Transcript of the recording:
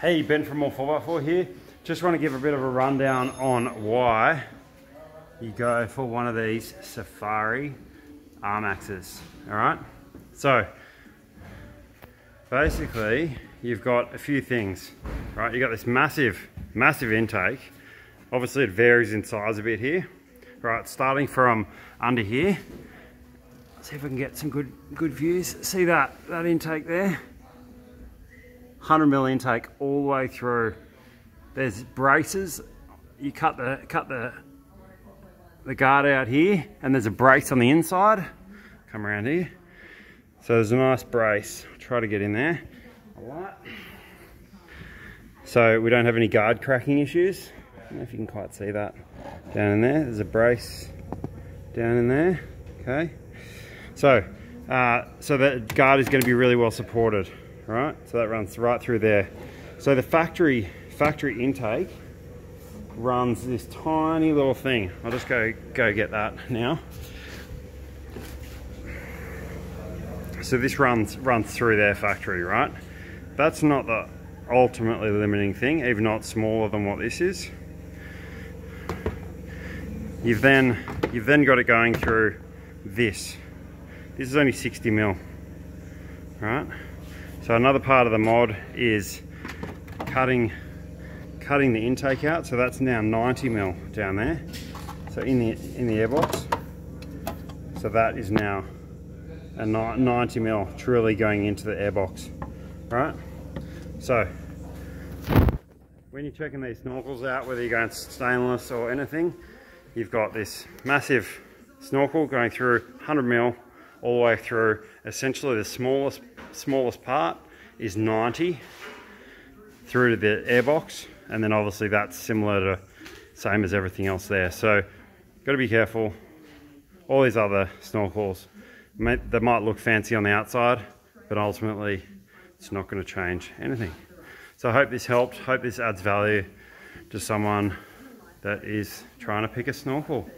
Hey, Ben from More 4x4 here. Just want to give a bit of a rundown on why you go for one of these Safari Armaxes, all right? So, basically, you've got a few things, right? You've got this massive, massive intake. Obviously, it varies in size a bit here, right? Starting from under here. Let's see if I can get some good, good views. See that, that intake there? 100 mil intake all the way through. There's braces. You cut the cut the the guard out here, and there's a brace on the inside. Come around here. So there's a nice brace. try to get in there. A lot. So we don't have any guard cracking issues. I don't know if you can quite see that down in there. There's a brace down in there. Okay. So, uh, so that guard is going to be really well supported right? So that runs right through there. So the factory factory intake runs this tiny little thing. I'll just go go get that now. So this runs runs through their factory, right? That's not the ultimately limiting thing, even though it's smaller than what this is. You've then you've then got it going through this. This is only 60 mil, right? So another part of the mod is cutting cutting the intake out. So that's now 90 mil down there. So in the in the airbox. So that is now a 90 mil truly going into the airbox, right? So when you're checking these snorkels out, whether you're going stainless or anything, you've got this massive snorkel going through 100 mil all the way through. Essentially the smallest smallest part is 90 through to the airbox and then obviously that's similar to same as everything else there. So got to be careful. All these other snorkels they might look fancy on the outside but ultimately it's not going to change anything. So I hope this helped. Hope this adds value to someone that is trying to pick a snorkel